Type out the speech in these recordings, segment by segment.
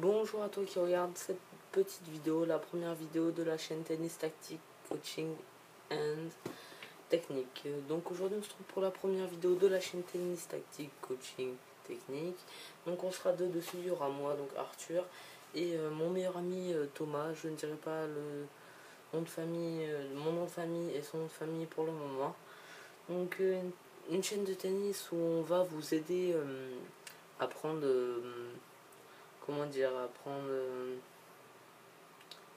Bonjour à toi qui regarde cette petite vidéo, la première vidéo de la chaîne Tennis Tactique Coaching and Technique. Donc aujourd'hui on se trouve pour la première vidéo de la chaîne Tennis Tactique Coaching Technique. Donc on sera deux dessus, il y aura moi, donc Arthur, et euh, mon meilleur ami euh, Thomas. Je ne dirai pas le nom de famille, euh, mon nom de famille et son nom de famille pour le moment. Donc une, chaîne de tennis où on va vous aider à prendre comment dire, à prendre, euh,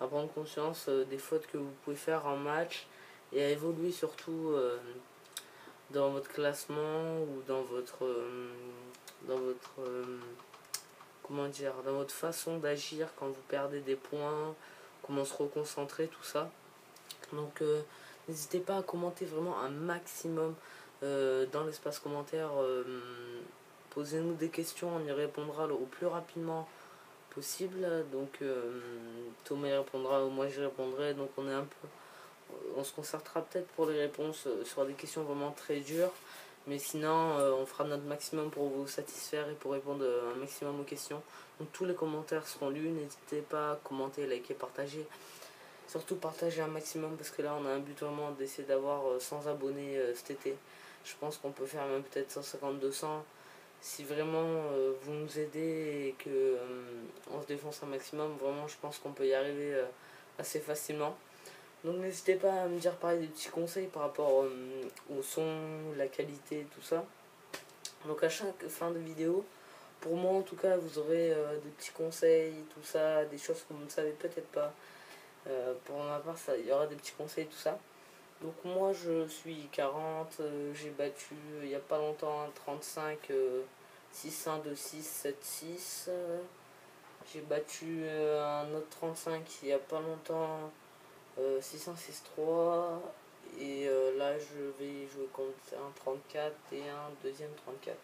à prendre conscience euh, des fautes que vous pouvez faire en match et à évoluer surtout euh, dans votre classement ou dans votre dans votre comment dire dans votre façon d'agir quand vous perdez des points comment se reconcentrer tout ça. Donc n'hésitez pas à commenter vraiment un maximum dans l'espace commentaire posez-nous des questions on y répondra au plus rapidement possible. Donc euh, Thomas répondra ou moi je répondrai. Donc on est un peu. On se concertera peut-être pour les réponses euh, sur des questions vraiment très dures. Mais sinon, euh, on fera notre maximum pour vous satisfaire et pour répondre un maximum aux questions. Donc tous les commentaires seront lus. N'hésitez pas à commenter, liker, partager. Surtout partager un maximum parce que là on a un but vraiment d'essayer d'avoir 100 abonnés cet été. Je pense qu'on peut faire même peut-être 150-200 si vraiment euh, vous nous aidez et que euh, on se défonce un maximum, vraiment je pense qu'on peut y arriver euh, assez facilement. Donc n'hésitez pas à me dire pareil des petits conseils par rapport au son, la qualité, tout ça. Donc à chaque fin de vidéo, pour moi en tout cas, vous aurez des petits conseils, tout ça, des choses que vous ne savez peut-être pas. pour ma part, il y aura des petits conseils, tout ça. Donc moi je suis 40, j'ai battu il n'y a pas longtemps 35 6 1 2 6 7 6 j'ai battu euh, un autre 35 il n'y a pas longtemps 6 1 6 3 et euh, là je vais jouer contre un 34 et un deuxième 34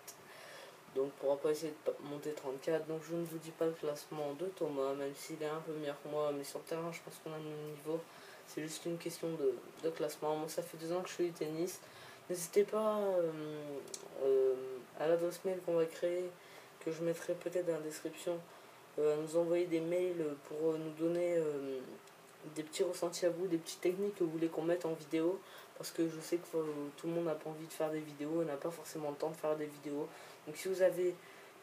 donc pour pas essayer de monter 34 donc je ne vous dis pas le classement de Thomas même s'il est un peu meilleur que moi mais sur le terrain je pense qu'on a le même niveau c'est juste une question de, classement. Moi, ça fait deux ans que je fais du tennis. N'hésitez pas euh, euh, à l'adresse mail qu'on va créer, que je mettrai peut-être dans la description, euh, à nous envoyer des mails pour nous donner des petits ressentis à vous, des petites techniques que vous voulez qu'on mette en vidéo. Parce que je sais que tout le monde n'a pas envie de faire des vidéos, n'a pas forcément le temps de faire des vidéos. Donc si vous avez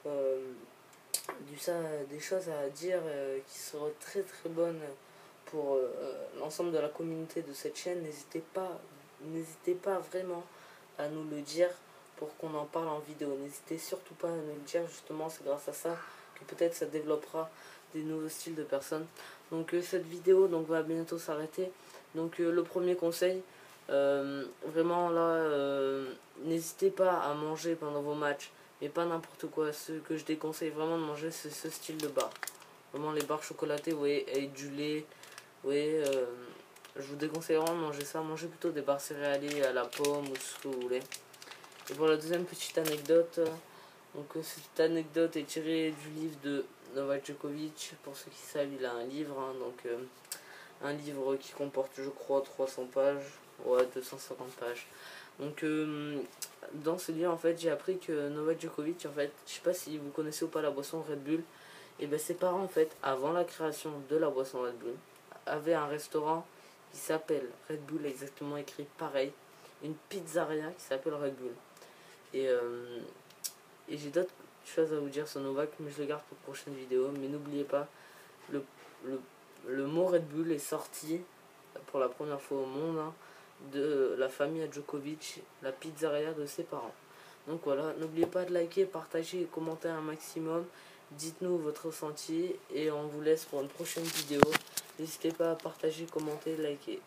du, ça, des choses à dire qui seraient très très bonnes pour euh, l'ensemble de la communauté de cette chaîne, n'hésitez pas, n'hésitez pas vraiment à nous le dire pour qu'on en parle en vidéo. N'hésitez surtout pas à nous le dire, justement, c'est grâce à ça que peut-être ça développera des nouveaux styles de personnes. Donc euh, cette vidéo donc, va bientôt s'arrêter. Donc euh, le premier conseil, vraiment là, n'hésitez pas à manger pendant vos matchs, mais pas n'importe quoi. Ce que je déconseille vraiment de manger, c'est ce style de bar. Vraiment les barres chocolatées, vous voyez, avec du lait, oui, euh, je vous déconseille vraiment de manger ça. Mangez plutôt des barres céréaliers à la pomme ou ce que vous voulez. Et pour la deuxième petite anecdote, donc euh, cette anecdote est tirée du livre de Novak Djokovic. Pour ceux qui savent, il a un livre, hein, donc euh, un livre qui comporte, je crois, 300 pages, ouais, 250 pages. Donc dans ce livre, en fait, j'ai appris que Novak Djokovic, en fait, je sais pas si vous connaissez ou pas la boisson Red Bull, et ben ses parents, en fait, avant la création de la boisson Red Bull, avait un restaurant qui s'appelle Red Bull, exactement écrit pareil. Une pizzeria qui s'appelle Red Bull. Et, euh, et j'ai d'autres choses à vous dire sur Novak, mais je le garde pour prochaine vidéo. Mais n'oubliez pas, le, le, mot Red Bull est sorti pour la première fois au monde hein, de la famille Djokovic, la pizzeria de ses parents. Donc voilà, n'oubliez pas de liker, partager et commenter un maximum. Dites-nous votre ressenti et on vous laisse pour une prochaine vidéo. N'hésitez pas à partager, commenter, liker.